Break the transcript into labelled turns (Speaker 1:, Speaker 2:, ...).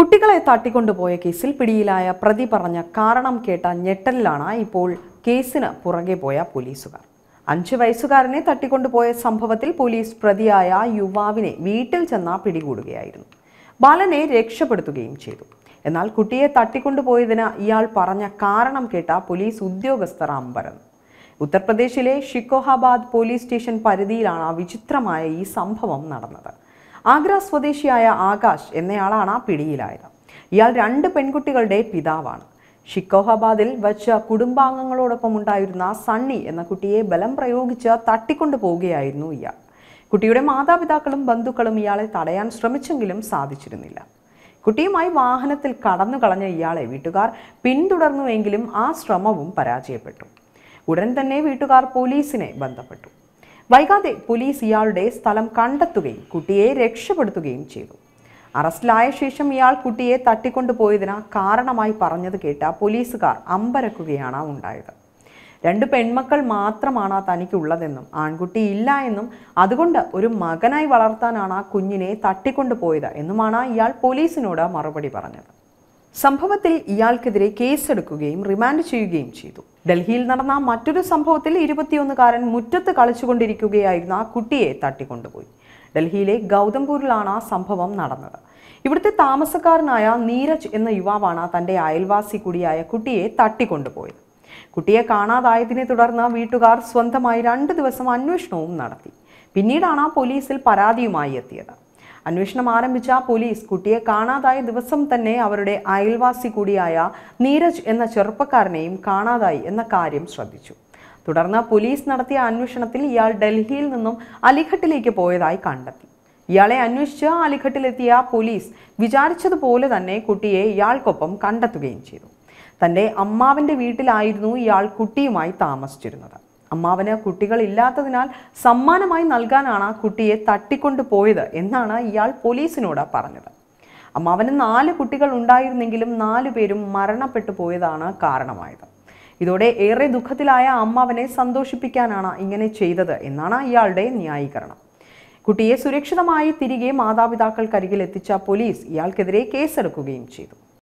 Speaker 1: കുട്ടികളെ തട്ടിക്കൊണ്ടുപോയ കേസിൽ പിടിയിലായ പ്രതി പറഞ്ഞ കാരണം കേട്ട ഞെട്ടലിലാണ് ഇപ്പോൾ കേസിന് പുറകെ പോയ പോലീസുകാർ. അഞ്ചു വയസ്സുകാരനെ തട്ടിക്കൊണ്ടുപോയ സംഭവത്തിൽ പോലീസ് പ്രതിയായ യുവാവിനെ വീട്ടിൽ ചെന്ന പിടികൂടുകയായിരുന്നു. ബാലനെ രക്ഷപ്പെടുത്തുകയും ചെയ്തു. എന്നാൽ കുട്ടിയെ തട്ടിക്കൊണ്ടുപോയതിന് ഇയാൾ പറഞ്ഞ കാരണം കേട്ട പോലീസ് ഉദ്യോഗസ്ഥർ അമ്പരന്നു ഉത്തർപ്രദേശിലെ ഷിക്കോഹാബാദ് പോലീസ് സ്റ്റേഷൻ പരിധിയിലാണ് വിചിത്രമായ ഈ സംഭവം നടന്നത്. ആഗ്ര സ്വദേശിയായ ആകാശ് എന്നയാളാണ് ആ പിടിയിലായത്. ഇയാൾ രണ്ട് പെൺകുട്ടികളുടെ പിതാവാണ്. ഷിക്കോഹാബാദിൽ വച്ച കുടുംബാംഗങ്ങളോടൊപ്പം ഉണ്ടായിരുന്ന സണ്ണി എന്ന കുട്ടിയെ ബലം പ്രയോഗിച്ച് തട്ടിക്കൊണ്ടു പോവുകയായിരുന്നു ഇയാൾ. കുട്ടിയുടെ മാതാപിതാക്കളും ബന്ധുക്കളും ഇയാളെ തടയാൻ ശ്രമിച്ചെങ്കിലും സാധിച്ചിരുന്നില്ല. കുട്ടിയുമായി വാഹനത്തിൽ കടന്നു കളഞ്ഞ ഇയാളെ വീട്ടുകാർ പിന്തുടർന്നുവെങ്കിലും ആ ശ്രമവും പരാജയപ്പെട്ടു. ഉടൻ തന്നെ വീട്ടുകാർ പോലീസിനെ ബന്ധപ്പെട്ടു. വൈകാതെ പോലീസ് ഇയാളുടെ സ്ഥലം കണ്ടെത്തുകയും കുട്ടിയെ രക്ഷപ്പെടുത്തുകയും ചെയ്തു. അറസ്റ്റിലായ ശേഷം ഇയാൾ കുട്ടിയെ തട്ടിക്കൊണ്ടുപോയതിന് കാരണമായി പറഞ്ഞത് കേട്ട പോലീസുകാർ അമ്പരക്കുകയാണ് ഉണ്ടായത്. രണ്ട് പെൺമക്കൾ മാത്രമാണ് തനിക്കുള്ളതെന്നും ആൺകുട്ടി ഇല്ല എന്നും അതുകൊണ്ട് ഒരു മകനായി വളർത്താനാണ് ആ കുഞ്ഞിനെ തട്ടിക്കൊണ്ടുപോയത് എന്നുമാണ് ഇയാൾ പോലീസിനോട് മറുപടി പറഞ്ഞത്. സംഭവത്തിൽ ഇയാൾക്കെതിരെ കേസെടുക്കുകയും റിമാൻഡ് ചെയ്യുകയും ചെയ്തു. ഡൽഹിയിൽ നടന്ന മറ്റൊരു സംഭവത്തിൽ ഇരുപത്തിയൊന്നുകാരൻ മുറ്റത്ത് കളിച്ചുകൊണ്ടിരിക്കുകയായിരുന്ന ആ കുട്ടിയെ തട്ടിക്കൊണ്ടുപോയി. ഡൽഹിയിലെ ഗൗതംപൂരിലാണ് ആ സംഭവം നടന്നത്. ഇവിടുത്തെ താമസക്കാരനായ നീരജ് എന്ന യുവാവാണ് തന്റെ അയൽവാസി കൂടിയായ കുട്ടിയെ തട്ടിക്കൊണ്ടുപോയത്. കുട്ടിയെ കാണാതായതിനെ തുടർന്ന് വീട്ടുകാർ സ്വന്തമായി രണ്ട് ദിവസം അന്വേഷണവും നടത്തി. പിന്നീടാണ് പോലീസിൽ പരാതിയുമായി എത്തിയത്. അന്വേഷണം ആരംഭിച്ച പോലീസ് കുട്ടിയെ കാണാതായ ദിവസം തന്നെ അവരുടെ അയൽവാസി കൂടിയായ നീരജ് എന്ന ചെറുപ്പക്കാരനെയും കാണാതായി എന്ന കാര്യം ശ്രദ്ധിച്ചു. തുടർന്ന് പോലീസ് നടത്തിയ അന്വേഷണത്തിൽ ഇയാൾ ഡൽഹിയിൽ നിന്നും അലിഘട്ടിലേക്ക് പോയതായി കണ്ടെത്തി. ഇയാളെ അന്വേഷിച്ച് അലിഘട്ടിലെത്തിയ പോലീസ് വിചാരിച്ചതുപോലെ തന്നെ കുട്ടിയെ ഇയാൾക്കൊപ്പം കണ്ടെത്തുകയും ചെയ്തു. തന്റെ അമ്മാവിന്റെ വീട്ടിലായിരുന്നു ഇയാൾ കുട്ടിയുമായി താമസിച്ചിരുന്നത്. അമ്മാവന് കുട്ടികളില്ലാത്തതിനാൽ സമ്മാനമായി നൽകാനാണ് കുട്ടിയെ തട്ടിക്കൊണ്ടു പോയത് എന്നാണ് ഇയാൾ പോലീസിനോട് പറഞ്ഞത്. അമ്മാവന് നാല് കുട്ടികൾ ഉണ്ടായിരുന്നെങ്കിലും നാലു പേരും മരണപ്പെട്ടു പോയതാണ് കാരണമായത്. ഇതോടെ ഏറെ ദുഃഖത്തിലായ അമ്മാവനെ സന്തോഷിപ്പിക്കാനാണ് ഇങ്ങനെ ചെയ്തത് എന്നാണ് ഇയാളുടെ ന്യായീകരണം. കുട്ടിയെ സുരക്ഷിതമായി തിരികെ മാതാപിതാക്കൾക്കരികിൽ എത്തിച്ച പോലീസ് ഇയാൾക്കെതിരെ കേസെടുക്കുകയും ചെയ്തു.